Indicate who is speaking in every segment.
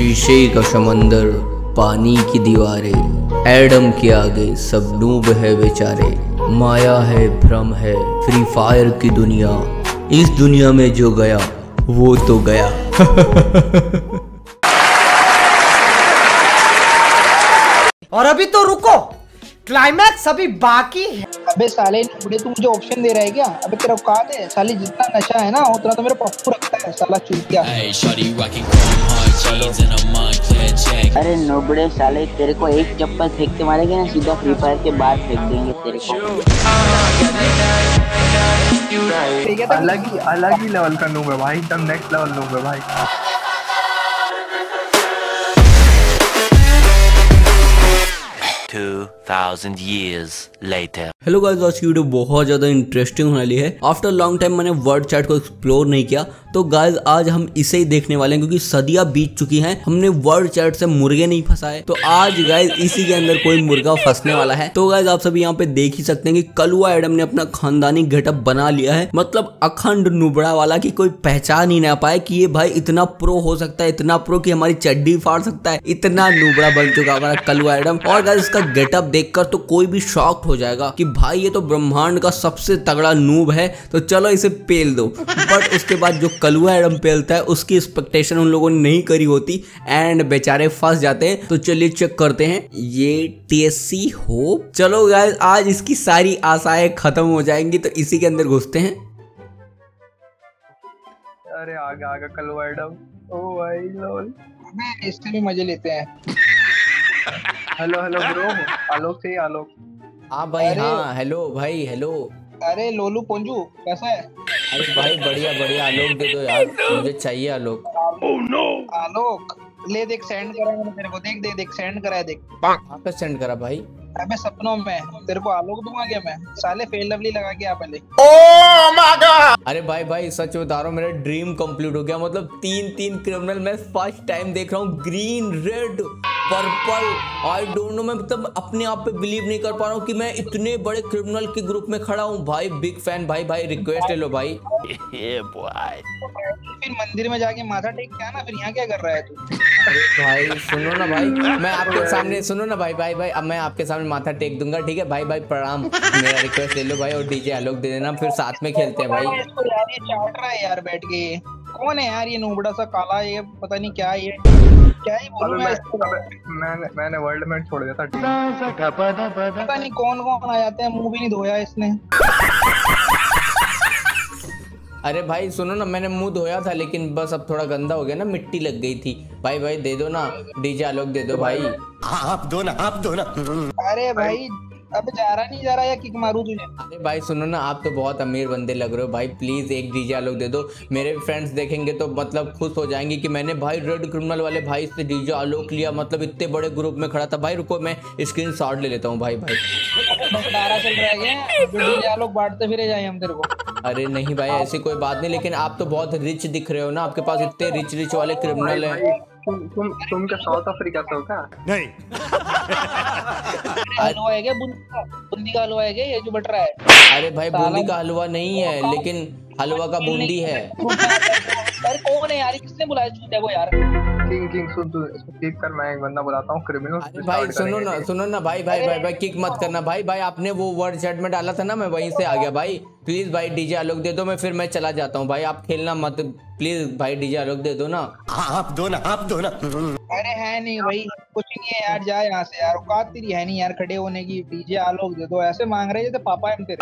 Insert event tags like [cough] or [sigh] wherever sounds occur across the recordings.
Speaker 1: शीशे का समंदर, पानी की दीवारें, एडम के आगे सब डूब है बेचारे। माया है, भ्रम है, फ्री फायर की दुनिया। इस दुनिया में जो गया, वो तो गया।
Speaker 2: और अभी तो रुको। क्लाइमैक्स अभी बाकी है।
Speaker 3: अबे साले बुढ़े तू मुझे ऑप्शन दे रहा है क्या? अबे तेरा औकात है साले जितना नशा है ना उतना तो मेरा पप्पू रखता है। साला चूतिया.
Speaker 4: अरे नोबड़े साले तेरे को एक चप्पल फेंक के मारेंगे ना सीधा फ्री फायर के बाद फेंक देंगे तेरे को।
Speaker 3: तो
Speaker 5: अलग ही अलग ही लेवल का नूब है भाई एकदम नेक्स्ट लेवल नूब है भाई।
Speaker 6: 2,000 years. Later.
Speaker 1: हेलो गाइस आज की वीडियो बहुत ज़्यादा इंटरेस्टिंग होने वाली है। आफ्टर लॉन्ग टाइम मैंने वर्ड चैट को एक्सप्लोर नहीं किया तो गाइस आज हम इसे ही देखने वाले हैं, क्योंकि सदियाँ बीत चुकी हैं, हमने वर्ड चैट से मुर्गे नहीं फंसाए। तो आज गाइस इसी के अंदर कोई मुर्गा फंसने वाला है। तो गाइस आप सभी यहाँ पे देख ही सकते हैं कि कलुआ एडम ने अपना खानदानी गेटअप बना लिया है। मतलब अखंड नुबड़ा वाला की कोई पहचान ही ना पाए की ये भाई इतना प्रो हो सकता है, इतना प्रो की हमारी चड्डी फाड़ सकता है। इतना नुबड़ा बन चुका हमारा कलुआ एडम। और गाइस इसका गेटअप देखकर तो कोई भी शॉक्ड हो जाएगा कि भाई ये तो ब्रह्मांड का सबसे तगड़ा नूब है तो चलो इसे पेल दो। बट उसके बाद जो कलुआ एडम पेलता है उसकी एक्सपेक्टेशन उन लोगों ने नहीं करी होती एंड बेचारे फंस जाते हैं। तो चलिए चेक करते हैं। ये टीएससी होप चलो गाइस आज इसकी सारी आशाएँ खत्म हो जाएँगी तो इसी के अंदर घुसते हैं।
Speaker 5: अरे आगे आगे कल मैडम ओ भाई लोल।
Speaker 3: अबे इससे भी मज़े लेते हैं। [laughs]
Speaker 5: Hello hello bro. आलोक से आलोक।
Speaker 1: हाँ भाई हाँ हेलो भाई हेलो
Speaker 3: अरे लोलू पोंजू कैसा है?
Speaker 1: अरे भाई बढ़िया बढ़िया आलोक दे दो यार मुझे चाहिए आलोक।
Speaker 3: आलोक। ले देख सेंड करा मैंने तेरे को देख देख देख सेंड करा है देख।
Speaker 1: कहाँ पे सेंड करा भाई?
Speaker 3: अबे सपनों में तेरे को आलोक दूँगा क्या मैं? साले फेल लवली लगा के आ पहले।
Speaker 1: अरे भाई भाई सच बता रहा हूँ मेरा ड्रीम कंप्लीट हो गया। मतलब तीन तीन क्रिमिनल मैं फ़र्स्ट टाइम देख रहा हूँ green red purple I don't know मैं मतलब अपने आप पे बिलीव नहीं कर पा रहा हूँ कि मैं इतने बड़े क्रिमिनल के ग्रुप में खड़ा हूँ। भाई बिग फ़ैन भाई भाई रिक्वेस्ट ले लो भाई. [laughs]
Speaker 3: फिर मंदिर में जाके माथा टेक के आना फिर यहाँ क्या कर रहा है तू?
Speaker 1: भाई सुनो ना भाई [laughs] मैं आपके सामने सुनो ना भाई भाई भाई अब मैं आपके सामने माथा टेक दूँगा ठीक है? भाई भाई प्रणाम मेरा रिक्वेस्ट ले लो भाई और डीजे आलोक दे देना फिर साथ में खेलते हैं भाई।
Speaker 3: यार ये चाट रहा है यार बैठ के। कौन है यार ये नोबड़ा सा काला ये पता नहीं क्या ये? क्या ही बोलूँ मैं?
Speaker 5: मैंने मैंने वर्ल्ड में छोड़ दिया था।
Speaker 3: पता नहीं कौन कौन आ जाते हैं मुँह भी नहीं धोया इसने।
Speaker 1: अरे भाई सुनो ना मैंने मुँह धोया था लेकिन बस अब थोड़ा गंदा हो गया ना मिट्टी लग गई थी। भाई भाई दे दो ना डीजे आलोक दे दो भाई। आप दो ना आप दो ना।
Speaker 3: अरे भाई अब जा रहा नहीं जा रहा या किक मारू तुझे?
Speaker 1: अरे भाई सुनो ना आप तो बहुत अमीर बंदे लग रहे हो भाई। प्लीज़ एक डीजे आलोक दे दो। मेरे फ्रेंड्स देखेंगे तो मतलब खुश हो जाएँगे कि मैंने भाई रेड क्रिमिनल वाले भाई से डीजे आलोक लिया। मतलब इतने बड़े ग्रुप में खड़ा था। भाई रुको मैं स्क्रीन शॉट ले लेता हूँ भाई भाई। [laughs]
Speaker 3: चल रहा है क्या? डीजे लोग बांटते फिरे जाए हम तेरे को।
Speaker 1: अरे नहीं भाई ऐसी कोई बात नहीं लेकिन आप तो बहुत रिच दिख रहे हो ना आपके पास इतने रिच रिच वाले क्रिमिनल हैं।
Speaker 5: तुम तुम तुम क्या साउथ अफ्रीका से हो क्या? [laughs]
Speaker 3: हलवा है क्या? बूंदी का बूंदी का हलवा है क्या? ये जो बट रहा है।
Speaker 1: अरे भाई बूंदी का हलवा नहीं है लेकिन हलवा का बूंदी है।
Speaker 3: अरे कौन है यार? किसने बुलाया? चूतिया को यार।
Speaker 5: किंग किंग सुन तू इसको किक कर मैं एक बंदा बुलाता हूँ क्रिमिनल
Speaker 1: भाई सुनो ना सुनो ना भाई भाई भाई भाई किक मत करना भाई भाई आपने वो वर्ड चैट में डाला था ना मैं वहीं से आ गया भाई। प्लीज़ भाई डीजे आलोक दे दो मैं फिर मैं चला जाता हूँ भाई आप खेलना मत प्लीज़ भाई डीजे आलोक दे दो ना। आप दो ना आप दो ना।
Speaker 3: अरे है नहीं भाई कुछ नहीं है यार जा यहाँ से यार औकात तेरी है नहीं यार खड़े होने की डीजे आलोक दे दो ऐसे मांग रहे जैसे पापा है तेरे।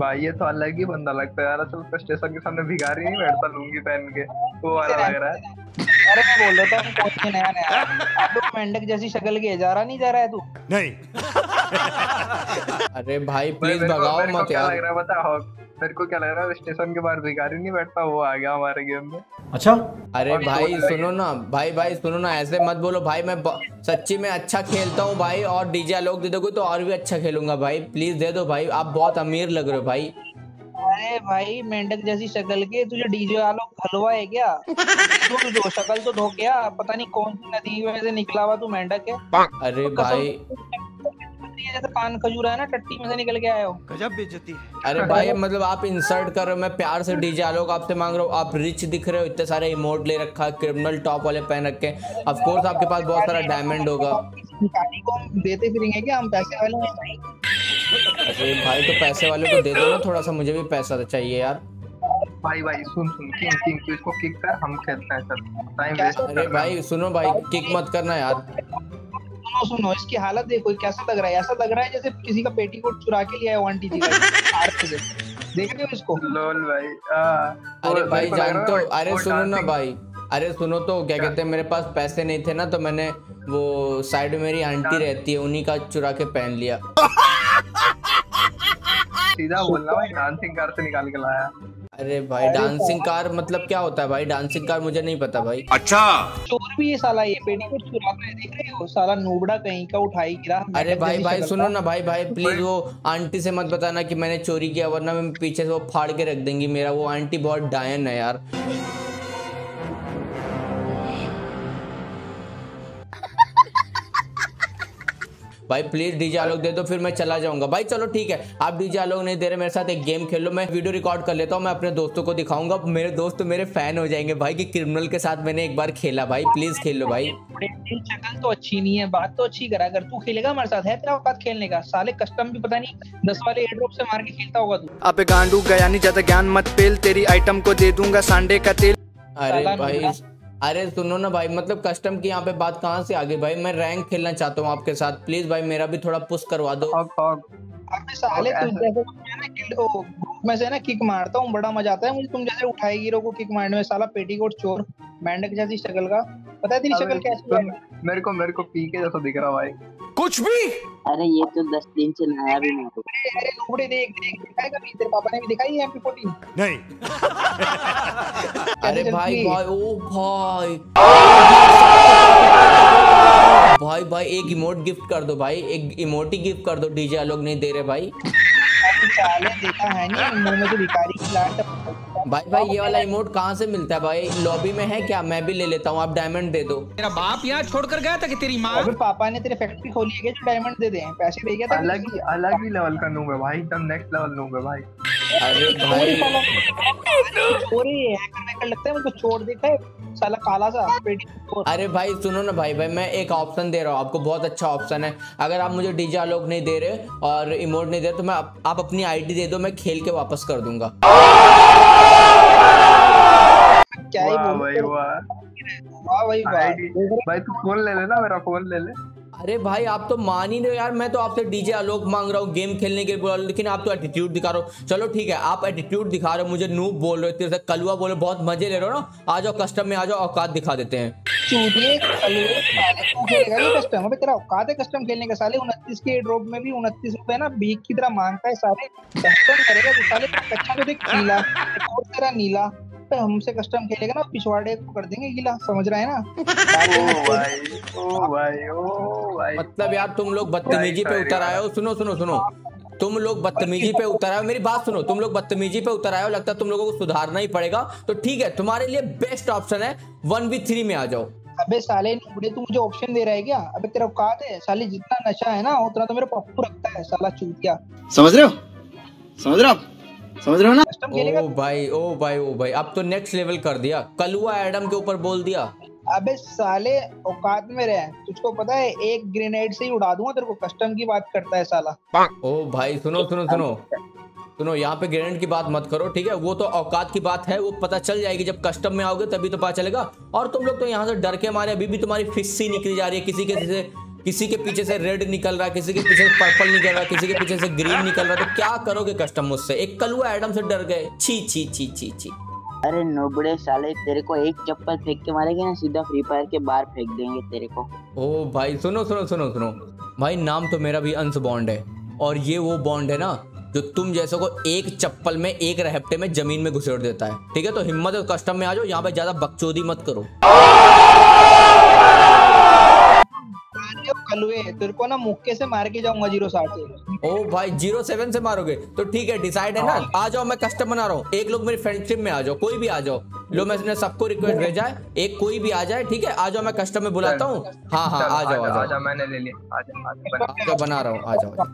Speaker 5: भाई ये तो अलग ही बंदा लगता है यार। असल में स्टेशन के सामने भिखारी नहीं बैठता लूँगी पहन के। वो वाला लग रहा है।
Speaker 3: अरे मैं बोल रहा था कौन से नया नया। अब तो मेंढक जैसी शक्ल के जा रहा नहीं जा रहा है तू। नहीं। [laughs]
Speaker 1: अरे भाई प्लीज़ भगाओ मत
Speaker 5: यार। लग रहा है बता हो मेरे को क्या लग रहा है स्टेशन के बाहर भिखारी नहीं बैठता वो आ गया हमारे गेम में।
Speaker 1: अच्छा?
Speaker 5: अरे
Speaker 1: भाई सुनो ना भाई भाई सुनो ना ऐसे मत बोलो भाई मैं ब- सच्ची में अच्छा खेलता हूँ भाई और डीजे आलोक दे दोगे तो और भी अच्छा खेलूँगा भाई प्लीज़ दे दो भाई आप बहुत अमीर लग रहे हो भाई।
Speaker 3: अरे भाई मेंढक जैसी शक्ल के तुझे डीजे आलोक हलवा है क्या? तू जो शक्ल तो धो गया पता नहीं कौन सी नदी में से निकला हुआ तू मेंढक है।
Speaker 1: अरे भाई।
Speaker 3: रही है जैसे कान खजूरा है ना टट्टी में से निकल के आए हो।
Speaker 1: अरे भाई मतलब आप इंसल्ट कर रहे हो मैं प्यार से डीजे आलोक आपसे मांग रहा हूँ आप रिच दिख रहे हो इतने सारे इमोट ले रखा है क्रिमिनल टॉप वाले पहन रखे हैं। ऑफ़ कोर्स आपके पास बहुत सारा डायमंड होगा।
Speaker 3: भिखारी को हम देते फिरेंगे क्या हम पैसे वाले हैं?
Speaker 1: अरे भाई तो पैसे वाले को दे दो ना थोड़ा सा मुझे भी पैसा चाहिए यार।
Speaker 5: भाई भाई सुन सुन किंग किंग तू इसको किक कर हम खेलते हैं सर। टाइम वेस्ट
Speaker 1: अरे भाई सुनो भाई किक मत करना यार।
Speaker 3: सुनो सुनो इसकी हालत देखो कैसा लग रहा है? ऐसा लग रहा है जैसे किसी का पेटीकोट चुरा के लिया है वन टी जी का। [laughs] देख रहे हो इसको?
Speaker 5: लोल भाई हाँ
Speaker 1: अरे भाई जान तो अरे सुनो ना भाई अरे सुनो तो क्या कहते हैं मेरे पास पैसे नहीं थे ना तो मैंने वो साइड में मेरी आंटी रहती है उन्हीं का चुरा के पहन लिया।
Speaker 5: सीधा बोलना भाई डांसिंग कार से निकाल के लाया।
Speaker 1: अरे भाई डांसिंग कार मतलब क्या होता है भाई? डांसिंग कार मुझे नहीं पता भाई। अच्छा।
Speaker 3: चोर भी ये साला ये पेटीकोट चुरा है देख रहे हो? साला नूबड़ा कहीं का उठाई गिरा
Speaker 1: अरे भाई भाई सुनो ना भाई भाई [laughs] प्लीज़ वो आंटी से मत बताना कि मैंने चोरी किया वरना मैं पीछे से वो फाड़ के रख देंगी मेरा वो आंटी बहुत डायन है यार। भाई प्लीज़ डीजे आलोक दे दो फिर मैं चला जाऊँगा। भाई चलो ठीक है। आप डीजे आलोक नहीं दे रहे मेरे साथ एक गेम खेलो। मैं वीडियो रिकॉर्ड कर लेता हूँ मैं अपने दोस्तों को दिखाऊँगा। मेरे दोस्त मेरे फ़ैन हो जाएँगे भाई कि क्रिमिनल के साथ मैंने एक बार खेला भाई। प्लीज़ खेल लो भाई।
Speaker 3: बड़े शक्ल तो अच्छी नहीं है बात तो अच्छी करा। अगर तू खेलेगा हमारे साथ है तेरा औकात खेलने का? साले कस्टम भी पता नहीं दस वाले एयर ड्रॉप से मार के खेलता होगा तू।
Speaker 7: अबे गांडू गया नहीं ज़्यादा ज्ञान मत पेल तेरी आइटम को दे दूँगा सांडे का तेल।
Speaker 1: अरे भाई। अरे सुनो ना भाई मतलब कस्टम की यहाँ पे बात कहाँ से आ गई? भाई मैं रैंक खेलना चाहता हूँ आपके साथ। प्लीज़ भाई मेरा भी थोड़ा पुश करवा दो।
Speaker 3: अबे साले तू जैसे मैं ना ग्रुप में से ना किक मारता हूँ बड़ा मज़ा आता है। मुझे तुम जैसे उठाई गिरो को किक मारने में साला पेटीकोट चोर मेंढक जैसी शक्ल का। पता है तेरी शक्ल कैसी है?
Speaker 5: मेरे को मेरे को पी के जैसा दिख रहा भाई।
Speaker 4: अरे ये तो दस दिन से नया भी नहीं।
Speaker 3: अरे अरे देख देख दिखाई कभी तेरे पापा ने भी दिखाई है एमपी फोर्टीन
Speaker 1: अरे भाई भाई ओ भाई। भाई भाई एक इमोट गिफ्ट कर दो भाई एक इमोटी गिफ्ट कर दो डीजे लोग नहीं दे रहे भाई।
Speaker 3: देखा है नहीं मुँह में से भिखारी की
Speaker 1: भाई भाई ये वाला इमोट कहाँ से मिलता है भाई? लॉबी में है क्या? मैं भी ले लेता हूँ आप डायमंड दे दो।
Speaker 8: तेरा बाप यहाँ छोड़कर गया था कि तेरी माँ?
Speaker 3: अगर पापा ने तेरे फैक्ट्री खोली है जो डायमंड दे दे पैसे दे गया था
Speaker 5: अलग ही अलग ही लेवल का लूँगा है भाई एकदम नेक्स्ट लेवल लूँगा है भाई।
Speaker 1: अरे [laughs] भाई।
Speaker 3: चोर ही। हैकर वैकर लगता है मुझको चोर देखा है साला काला सा
Speaker 1: अरे भाई सुनो ना भाई भाई मैं एक ऑप्शन दे रहा हूँ। आपको बहुत अच्छा ऑप्शन है। अगर आप मुझे डीजे आलोक नहीं दे रहे और इमोट नहीं दे रहे तो मैं आप, आप अपनी आईडी दे दो मैं खेल के वापस कर दूँगा।
Speaker 3: क्या ही
Speaker 5: भाई वाह
Speaker 3: वाह। भाई
Speaker 5: भाई तू फ़ोन ले लेना मेरा फ़ोन ले ले।
Speaker 1: अरे भाई, आप तो मान ही नहीं यार। मैं तो आपसे डीजे आलोक मांग रहा हूँ गेम खेलने के लिए बोला, लेकिन आप तो एटीट्यूड दिखा रहे हो। चलो ठीक है, आप एटीट्यूड दिखा रहे हो, मुझे नूब बोल रहे हो तेरे से कलुआ बोल रहे बहुत मज़े ले रहे हो ना। आ जाओ कस्टम में आ जाओ, औकात दिखा देते हैं।
Speaker 3: है कस्टम खेलने का, साले। 29 के ड्रॉप में भी 29 रुपए ना की तरह माँगता है करेगा तो तो नीला। हमसे कस्टम खेलेगा ना पिछवाड़े को कर देंगे गीला समझ रहा है ना?
Speaker 5: ओ भाई ओ भाई ओ भाई
Speaker 1: मतलब यार तुम लोग बदतमीजी पे उतर आए हो सुनो सुनो सुनो। तुम लोग बदतमीजी पे उतर आए हो मेरी बात सुनो तुम लोग बदतमीजी पे उतर आए हो लगता है तुम लोगों को सुधारना ही पड़ेगा। तो ठीक है तुम्हारे लिए बेस्ट ऑप्शन है वन वी थ्री में आ जाओ।
Speaker 3: अबे साले नुबड़े तू मुझे ऑप्शन दे रहा है क्या? अबे तेरा औकात है साले जितना नशा है ना उतना तो मेरा पप्पू रखता है साला चूतिया।
Speaker 9: समझ रहे हो? समझ रहे हो आप? समझ रहे हो ना?
Speaker 1: ओ भाई ओ भाई ओ भाई। अब तो नेक्स्ट लेवल कर दिया। कलुआ एडम के ऊपर बोल दिया।
Speaker 3: अबे साले औकात में रहे। तुझको पता है एक ग्रेनेड से ही उड़ा दूँगा तेरे को। कस्टम की बात करता है साला।
Speaker 1: ओ भाई सुनो सुनो सुनो। सुनो यहाँ पे ग्रेनेड की बात मत करो ठीक है? वो तो औकात की बात है वो पता चल जाएगी। जब कस्टम में आओगे तभी तो पता चलेगा। और तुम लोग तो यहाँ से डर के मारे अभी भी तुम्हारी फ़िश सी निकली जा रही है किसी के से। किसी के पीछे से रेड निकल रहा है किसी के पीछे से पर्पल निकल रहा है किसी के पीछे से ग्रीन निकल रहा है तो क्या करोगे कस्टम मुझसे? एक कलुआ एडम से डर गए। छी छी छी छी छी।
Speaker 4: अरे नोबड़े साले तेरे को एक चप्पल फेंक के मारेंगे ना सीधा फ्री फायर के बाहर फेंक देंगे तेरे को।
Speaker 1: ओ भाई सुनो सुनो सुनो सुनो। भाई नाम तो मेरा भी अंश बॉन्ड है। और ये वो बॉन्ड है ना जो तुम जैसों को एक चप्पल में एक रहप्टे में ज़मीन में घुसेड़ देता है। ठीक है तो हिम्मत तो कस्टम में आ जाओ यहाँ पे ज़्यादा बकचोदी मत करो।
Speaker 3: कलुए तेरे को ना मुक्के से मार के जाऊँगा ज़ीरो साठ से।
Speaker 1: ओ भाई ज़ीरो सेवन से मारोगे? तो ठीक है डिसाइड है ना? आ जाओ मैं कस्टम बना रहा हूँ। एक लोग मेरी फ्रेंडशिप में आ जाओ कोई भी आ जाओ। लो मैंने सबको रिक्वेस्ट भेजा है। एक कोई भी आ जाए ठीक है? आ जाओ मैं कस्टम में बुलाता हूँ। हाँ हाँ आ जाओ आ जाओ
Speaker 5: मैंने ले लिया। बना।
Speaker 1: रहा हूँ आ जाओ।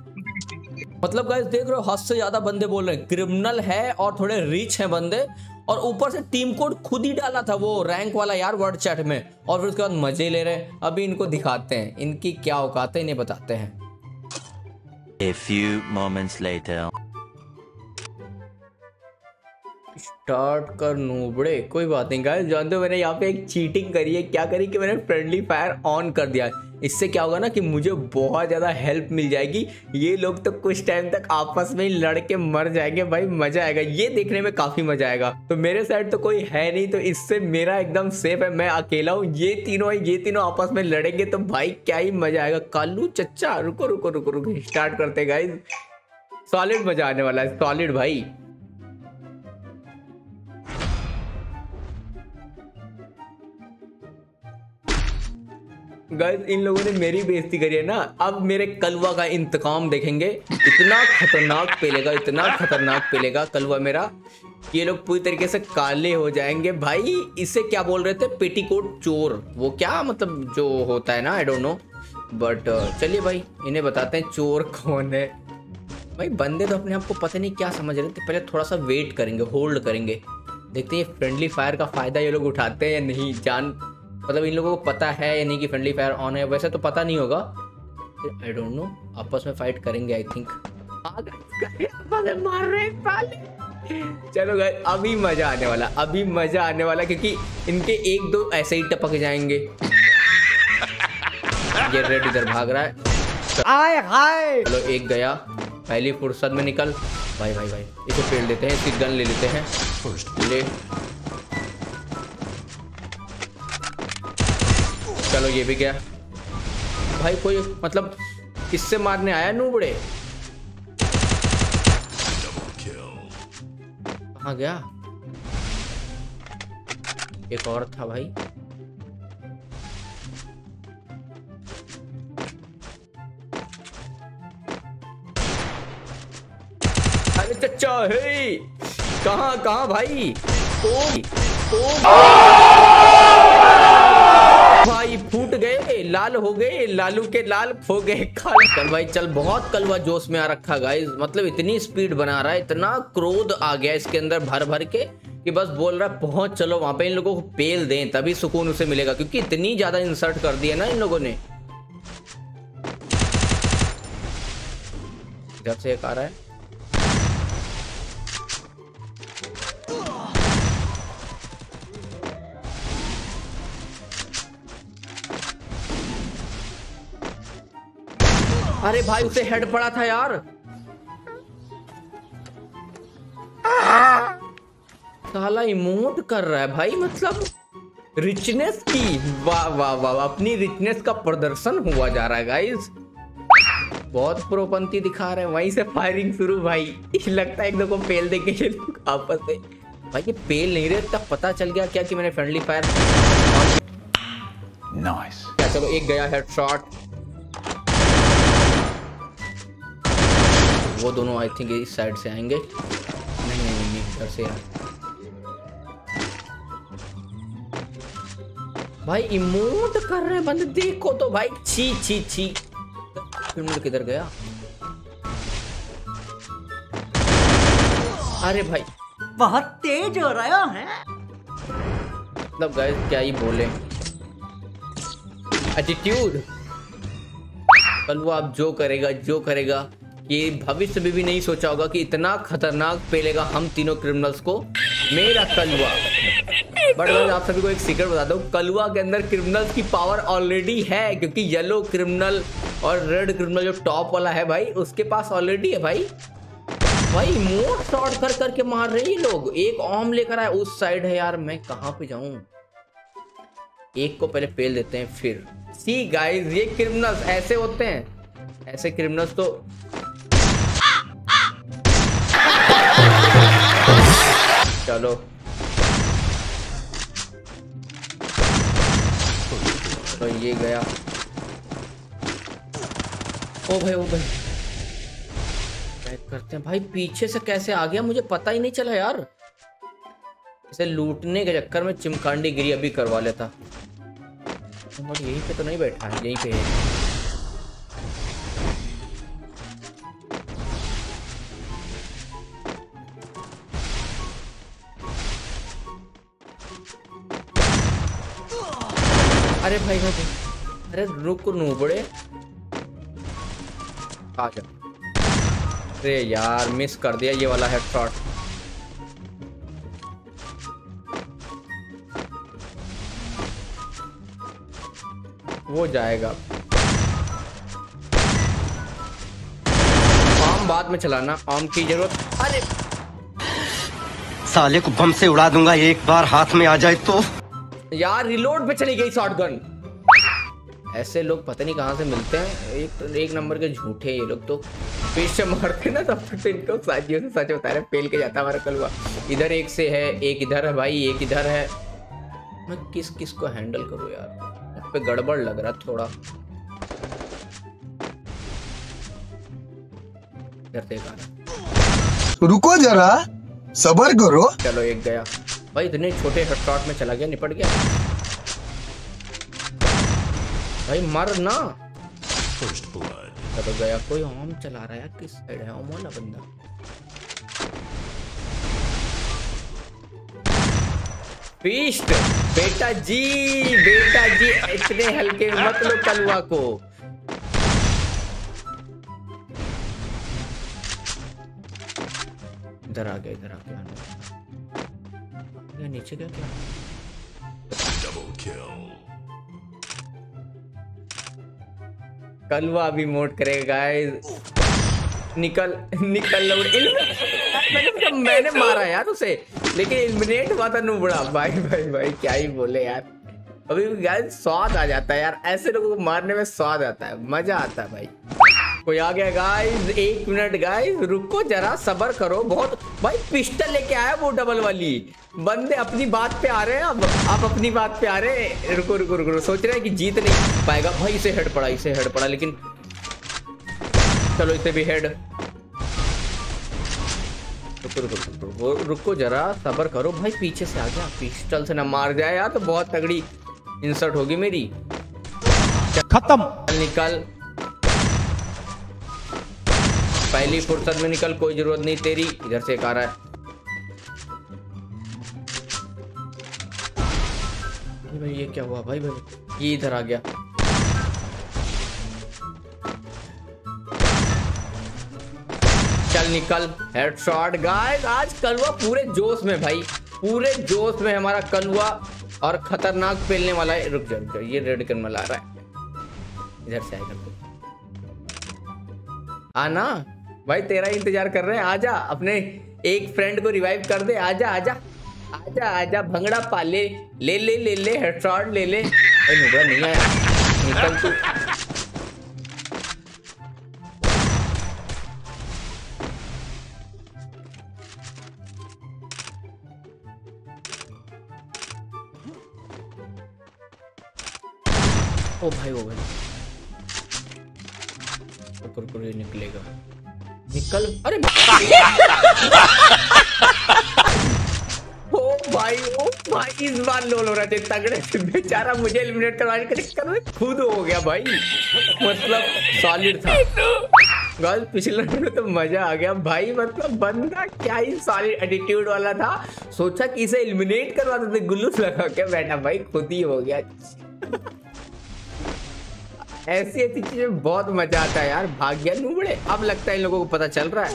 Speaker 1: मतलब गाइस देख रहे हो हद से ज़्यादा बंदे बोल रहे हैं। क्रिमिनल है और थोड़े रिच हैं बंदे। और ऊपर से टीम कोड खुद ही डाला था वो रैंक वाला यार वर्ड चैट में। और फिर उसके बाद मज़े ले रहे हैं। अभी इनको दिखाते हैं इनकी क्या औकात है इन्हें बताते हैं।
Speaker 10: A few moments later.
Speaker 1: Start कर नूबड़े कोई बात नहीं। गाइस जानते हो मैंने यहाँ पे एक चीटिंग करी है। क्या करी कि मैंने फ्रेंडली फायर ऑन कर दिया है। इससे क्या होगा ना कि मुझे बहुत ज़्यादा हेल्प मिल जाएगी। ये लोग तो कुछ टाइम तक आपस में ही लड़ के मर जाएँगे भाई, मज़ा आएगा। ये देखने में काफ़ी मज़ा आएगा। तो मेरे साइड तो कोई है नहीं तो इससे मेरा एकदम सेफ़ है। मैं अकेला हूँ। ये तीनों ये तीनों आपस में लड़ेंगे तो भाई क्या ही मज़ा आएगा। कालू चच्चा, रुको रुको रुको रुको स्टार्ट करते गाइज़ सॉलिड मज़ा आने वाला है सॉलिड भाई। गाइस इन लोगों ने मेरी बेइज्जती करी है ना, अब मेरे कलवा का इंतकाम देखेंगे। इतना खतरनाक पेलेगा, इतना खतरनाक पेलेगा कलवा मेरा। ये लोग पूरी तरीके से काले हो जाएँगे। भाई, इसे क्या बोल रहे थे? पेटीकोट चोर। वो क्या मतलब जो होता है ना आई डोंट नो बट चलिए भाई, इन्हें बताते हैं चोर कौन है। भाई, बंदे तो अपने आप को पता नहीं क्या समझ रहे थे। पहले थोड़ा सा वेट करेंगे होल्ड करेंगे। देखते हैं फ्रेंडली फायर का फ़ायदा ये लोग उठाते हैं या नहीं, जान मतलब इन लोगों को पता है या नहीं कि फ्रेंडली फायर ऑन है। वैसे तो पता नहीं होगा। आई डोंट नो आपस में फाइट करेंगे आई थिंक मार रहे साले। चलो गाइस अभी मज़ा आने वाला अभी मज़ा आने वाला क्योंकि इनके एक दो ऐसे ही टपक जाएँगे। ये रेड इधर भाग रहा है।
Speaker 2: आय हाय।
Speaker 1: चलो एक गया। पहली फुर्सत में निकल। भाई भाई भाई इसे पेड़ लेते हैं इसकी गन ले लेते हैं। ले। चलो ये भी गया। भाई कोई मतलब किससे मारने आया नूबड़े कहाँ गया? एक और था भाई। अरे चचा हे कहाँ कहाँ भाई? कौन कौन भाई फूट गए, लाल हो गए, लालू के लाल हो गए चल भाई, चल, बहुत कलवा जोश में आ रखा गाइस मतलब इतनी स्पीड बना रहा है, इतना क्रोध आ गया इसके अंदर भर भर के, कि बस बोल रहा है, पहुँच, चलो वहाँ पे इन लोगों को पेल दें, तभी सुकून उसे मिलेगा। क्योंकि इतनी ज़्यादा इंसर्ट कर दिया ना इन लोगों ने। इधर से एक आ रहा है अरे भाई उसे हेड पड़ा था यार। साला इमोट कर रहा है भाई मतलब रिचनेस की वाह वाह वाह अपनी रिचनेस का प्रदर्शन हुआ जा रहा है गाइस बहुत प्रोपंथी दिखा रहे हैं वहीं से फायरिंग शुरू भाई। [laughs] लगता है एक दो को पेल देंगे ये लोग आपस में भाई ये पेल नहीं रहे तब पता चल गया क्या कि मैंने फ्रेंडली फायर
Speaker 11: Nice.
Speaker 1: चलो एक गया हेडशॉट वो दोनों आई थिंक इस साइड से आएँगे। नहीं नहीं नहीं इधर से यार। भाई इमोट कर रहे हैं बंदे देखो तो भाई। छी छी छी। फ़िल्म किधर गया? अरे भाई।
Speaker 2: बहुत तेज हो रहा है
Speaker 1: मतलब गाइस क्या ही बोले। एटीट्यूड कल वो आप जो करेगा जो करेगा। ये भविष्य में भी नहीं सोचा होगा कि इतना खतरनाक पेलेगा हम तीनों क्रिमिनल्स को। मेरा कलुआ। बट मैं आप सभी को एक सीक्रेट बताता हूँ कलुआ के अंदर क्रिमिनल्स की पावर ऑलरेडी है, क्योंकि येलो क्रिमिनल और रेड क्रिमिनल जो टॉप वाला है भाई, उसके पास ऑलरेडी है भाई। भाई मोट शॉट कर करके मार रहे हैं लोग। एक ऑम लेकर आए उस साइड है यार, मैं कहाँ पे जाऊँ? एक को पहले पेल देते हैं, फिर। सी गाइस ये क्रिमिनल्स ऐसे होते हैं। ऐसे क्रिमिनल्स तो चलो। तो ये गया। ओ भाई ओ भाई। करते हैं। भाई, पीछे से कैसे आ गया? मुझे पता ही नहीं चला यार। इसे लूटने के चक्कर में चिमकांडी गिरी, अभी करवा लेता। यहीं पे तो नहीं बैठा यहीं पे है। अरे रुक नु बड़े। अरे यार मिस कर दिया ये वाला हेडशॉट वो जाएगा। आम बाद में चलाना आम की ज़रूरत। अरे।
Speaker 11: साले को बम से उड़ा दूँगा एक बार हाथ में आ जाए तो।
Speaker 1: यार रिलोड पे चली गई शॉटगन ऐसे लोग पता नहीं कहाँ से मिलते हैं। एक तो एक नंबर के झूठे ये लोग तो पेश से मारते ना तब तक तो इनको। साजियों से सच बता रहे पेल के जाता हमारा कलवा इधर एक से है एक इधर है भाई एक इधर है। मैं किस किस को हैंडल करूँ यार? यहाँ पे गड़बड़ लग रहा थोड़ा। इधर देख
Speaker 12: रुको जरा सबर करो।
Speaker 1: चलो एक गया। भाई इतने छोटे शॉट में चला गया निपट गया। भाई मर ना। फ़र्स्ट चलो गया कोई आम चला रहा है किस साइड है आम वाला बंदा? पीस्ट बेटा जी बेटा जी इतने हल्के मत लो कलवा को। इधर आ गया इधर आ गया। नीचे क्या? क्या कलवा भी मोट करेगा निकल निकल मैंने मैंने मारा यार उसे, लेकिन इलिमिनेट हुआ था नुबड़ा. भाई भाई भाई, क्या ही बोले यार. अभी गाइस स्वाद आ जाता है यार. ऐसे लोगों को मारने में स्वाद आता है. मज़ा आता है भाई. कोई आ गया गाइस एक मिनट गाइस रुको जरा सबर करो बहुत। भाई पिस्टल लेके आया वो डबल वाली। बंदे अपनी बात पे आ रहे हैं अब। आप अपनी बात पे आ रहे हैं। रुको रुको रुको सोच रहे हैं कि जीत नहीं पाएगा। भाई इसे हेड पड़ा इसे हेड पड़ा लेकिन चलो इसे भी हेड रुको रुको रुको रुको। रुको जरा सबर करो। भाई पीछे से आ गया। पिस्टल से ना मार जाए यार तो बहुत तगड़ी इंसर्ट होगी मेरी।
Speaker 8: खत्म।
Speaker 1: निकल। पहली फुर्सत में निकल कोई ज़रूरत नहीं तेरी। इधर से एक आ रहा है। भाई भाई ये क्या हुआ? भाई भाई ये इधर आ गया। चल निकल। हेडशॉट गाइस आज कलवा पूरे जोश में भाई। पूरे जोश में हमारा कलवा और खतरनाक फैलने वाला है। रुक जा रुक जा। ये रेड करने वाला आ रहा है। इधर से आएगा आना। भाई तेरा ही इंतज़ार कर रहे हैं। आजा अपने एक फ्रेंड को रिवाइव कर दे। आजा आजा। आजा आजा भंगड़ा पाले। ले ले ले ले हेडशॉट ले ले। नहीं आया। निकल तू। ओ भाई ओ भाई। रुको रुको ये निकलेगा। निकल। अरे [laughs] ओ भाई ओ भाई इस बार लोल हो रहा थे तगड़े से बेचारा मुझे एलिमिनेट करवाने के चक्कर में खुद हो गया भाई। मतलब सॉलिड था। गर्ल पिछले में तो मज़ा आ गया। भाई मतलब बंदा क्या ही सॉलिड एटीट्यूड वाला था। सोचा कि इसे एलिमिनेट करवा देते गुल्लू लगा के बैठा। भाई खुद ही हो गया। ऐसी ऐसी चीज़ें बहुत मज़ा आता है यार। भाग्य नुबड़े अब लगता है इन लोगों को पता चल रहा है।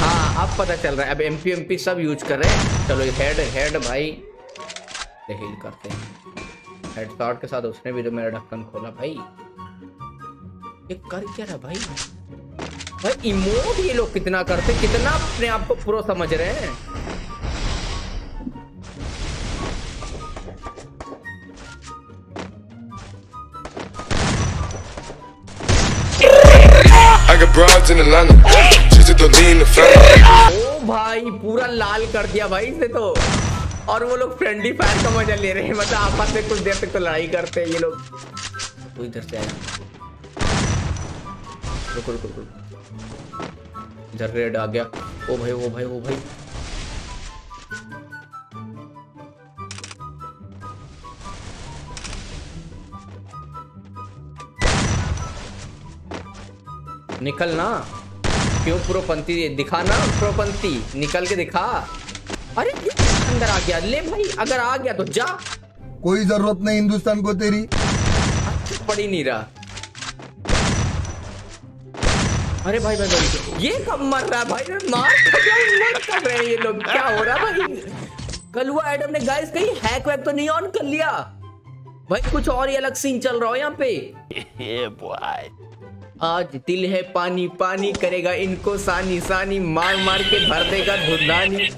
Speaker 1: हाँ अब पता चल रहा है। अब एम पी एम पी सब यूज़ कर रहे हैं। चलो हेड हेड भाई। हील करते हैं। हेड शॉट के साथ उसने भी तो मेरा ढक्कन खोला भाई। ये कर क्या रहा भाई? भाई इमोट ये लोग कितना करते कितना अपने आप को प्रो समझ रहे हैं?
Speaker 13: Broads in Atlanta. She's a Dolly lean the family.
Speaker 1: ओ भाई पूरा लाल कर दिया भाई इसे तो। और वो लोग फ्रेंडली फायर का मज़ा ले रहे हैं। मतलब आपस में कुछ देर तक तो लड़ाई करते हैं ये लोग। वो इधर से आया। रुको रुको रुको। इधर रेड आ गया। ओ भाई ओ भाई ओ भाई। निकल ना। क्यों प्रोपंथी दिखा ना प्रोपंथी निकल के दिखा। अरे अंदर आ गया। ले भाई अगर आ गया तो जा।
Speaker 12: कोई ज़रूरत नहीं हिंदुस्तान को तेरी।
Speaker 1: पड़ ही नहीं रहा। अरे भाई भाई भाई ये कब मर रहा है भाई? मार मर कर रहे हैं ये लोग। क्या हो रहा है भाई? कलुआ एडम ने गाइस कहीं हैक वैक तो नहीं ऑन कर लिया? भाई कुछ और ही अलग सीन चल रहा हो यहाँ पे। [laughs] आज दिल है पानी पानी करेगा इनको सानी सानी। मार मार के भर देगा धुंधानी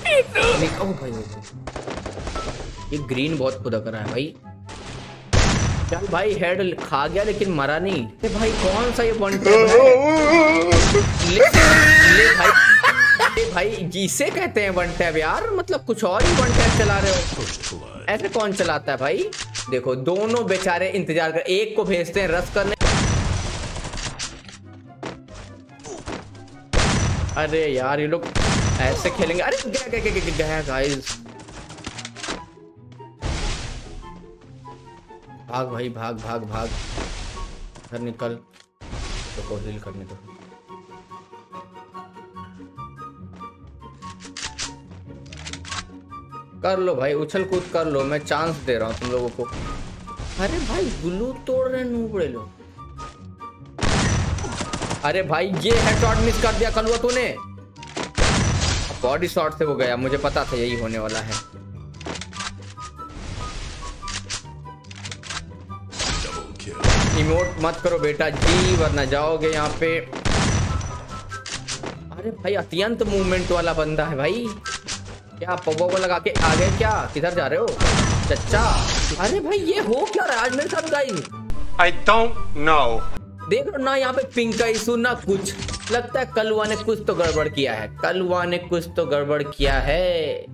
Speaker 1: भाई ये ग्रीन बहुत खुदा करा है भाई। चल भाई हेड खा गया लेकिन मरा नहीं। भाई कौन सा ये वन है? ले, ले भाई। भाई जिसे कहते हैं वन टैप यार मतलब कुछ और ही वन टैप चला रहे हो। ऐसे कौन चलाता है भाई? देखो दोनों बेचारे इंतज़ार कर एक को भेजते हैं रस करने। अरे यार ये लोग ऐसे खेलेंगे। अरे गया गया गया गया, गया गाइस भाग भाई भाग भाग भाग। घर निकल। तो को हील करने दो। कर लो भाई उछल कूद कर लो। मैं चांस दे रहा हूँ तुम लोगों को। अरे भाई गुल्लू तोड़ रहे नूबड़े लोग। अरे भाई, ये हेडशॉट मिस कर दिया कलुआ तूने। बॉडी शॉट से वो गया, मुझे पता था यही होने वाला है। इमोट मत करो बेटा, जी, वरना जाओगे यहाँ पे। अरे भाई, अत्यंत मूवमेंट वाला बंदा है भाई। क्या पवा को लगा के आ गए क्या? किधर जा रहे हो? चचा अरे भाई, ये हो क्या रहा है? आज मेरे साथ गाइस।
Speaker 11: आई डोंट नो
Speaker 1: देख रहे हो ना यहाँ पे पिंक का इशू ना कुछ। लगता है कलुआ ने कुछ तो गड़बड़ किया है। कलुआ ने कुछ तो गड़बड़ किया है।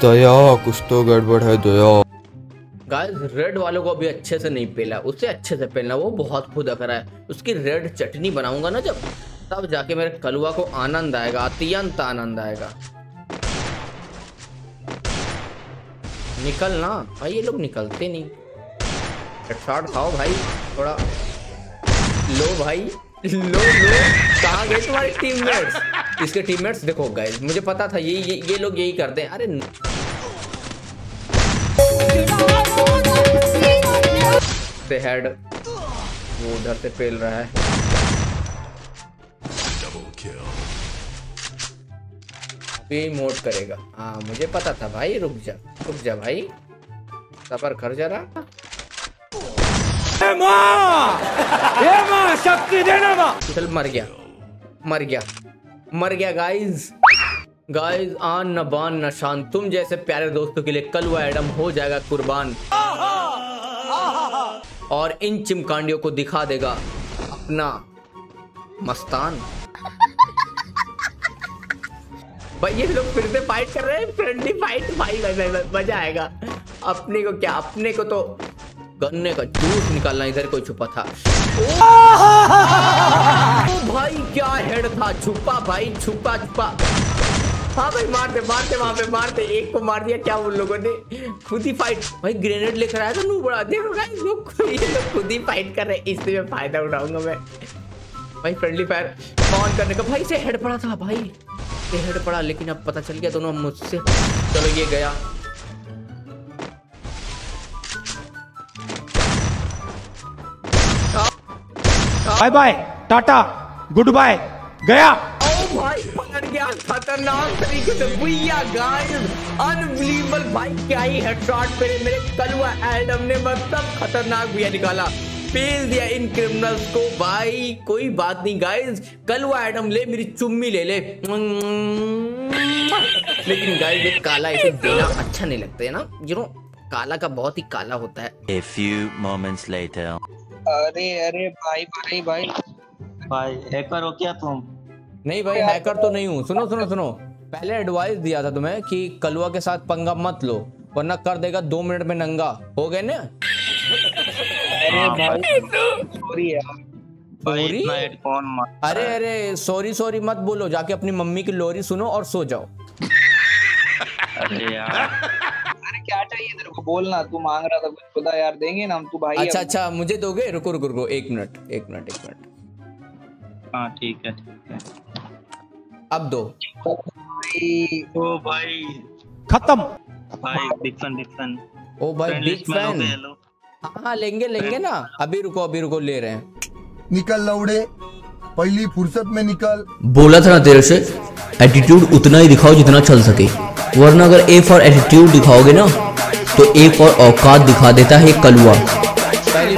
Speaker 14: दया कुछ तो गड़बड़ है दया।
Speaker 1: गाइस रेड वालों को अभी अच्छे से नहीं पेला। उसे अच्छे से पेलना वो बहुत खुदा करा है। उसकी रेड चटनी बनाऊँगा ना जब तब जाके मेरे कलुआ को आनंद आएगा अत्यंत आनंद आएगा। निकल ना भाई ये लोग निकलते नहीं। शॉट खाओ भाई थोड़ा। लो भाई लो लो कहाँ गए तुम्हारे टीममेट्स इसके टीममेट्स देखो गाइस मुझे पता था ये ये, ये लोग यही करते हैं। अरे से हेड वो उधर से पेल रहा है। अभी मोड करेगा। हाँ मुझे पता था भाई रुक जा रुक जा भाई। सफ़र कर जरा
Speaker 8: शक्ति देना माँ
Speaker 1: चल मर गया। मर गया। मर गया गाइस गाइस आन न बान न शान। तुम जैसे प्यारे दोस्तों के लिए कलवा एडम हो जाएगा कुर्बान। और इन चिमकांडियों को दिखा देगा अपना मस्तान। भाई ये लोग फिर से फाइट कर रहे हैं। फ्रेंडली फाइट भाई, मज़ा आएगा। अपने को क्या? अपने को तो गन्ने का जूस निकालना इधर कोई छुपा था। ओ, भाई क्या हेड था? छुपा भाई छुपा छुपा। हाँ भाई मारते मारते वहाँ पे मारते। एक को मार दिया क्या उन लोगों ने? खुद ही फाइट भाई ग्रेनेड लेकर आया था नू बड़ा देखो गाइस लोग खुद ही फाइट कर रहे हैं। इससे मैं फ़ायदा उठाऊँगा मैं। भाई फ्रेंडली फायर ऑन करने का। भाई से हेड पड़ा था भाई। हेड पड़ा लेकिन अब पता चल गया दोनों मुझसे। चलो ये गया।
Speaker 8: Bye bye Tata goodbye गया।
Speaker 1: ओ भाई पकड़ गया खतरनाक तरीके से भैया गाइस अनबिलीवेबल भाई क्या ही हेडशॉट मेरे मेरे कलवा एडम ने मतलब खतरनाक भैया निकाला। पेल दिया इन क्रिमिनल्स को। भाई कोई बात नहीं गाइस कलवा एडम ले मेरी चुम्मी ले ले। लेकिन गाइस ये काला इसे देना अच्छा नहीं लगता है ना? यू नो काला का बहुत ही काला होता है।
Speaker 10: A few moments later.
Speaker 3: अरे अरे भाई भाई भाई।
Speaker 4: भाई हैकर हो क्या तुम?
Speaker 1: नहीं भाई हैकर तो नहीं हूँ। सुनो सुनो सुनो। पहले एडवाइस दिया था तुम्हें कि कलुआ के साथ पंगा मत लो वरना कर देगा दो मिनट में नंगा। हो गए ना?
Speaker 3: अरे भाई सॉरी यार।
Speaker 1: अरे अरे सॉरी सॉरी मत बोलो। जाके अपनी मम्मी की लोरी सुनो और सो जाओ। [laughs]
Speaker 15: अरे यार।
Speaker 3: को बोलना तू मांग रहा था कुछ खुदा यार देंगे ना हम तू भाई
Speaker 1: अच्छा अच्छा मुझे दोगे? रुको रुको रुको एक मिनट एक मिनट एक मिनट।
Speaker 15: हाँ ठीक है ठीक है।
Speaker 1: अब दो।
Speaker 15: ओ भाई।
Speaker 8: खत्म।
Speaker 15: भाई बिग फ़ैन बिग फ़ैन
Speaker 1: ओ भाई बिग फ़ैन हाँ हाँ लेंगे लेंगे ना। अभी रुको अभी रुको ले रहे हैं।
Speaker 12: निकल लौड़े पहली फुर्सत में निकल।
Speaker 16: बोला था ना तेरे से एटीट्यूड उतना ही दिखाओ जितना चल सके। वरना अगर ए फॉर एटीट्यूड दिखाओगे ना तो एक और औकात दिखा देता है कलुआ।
Speaker 1: पहली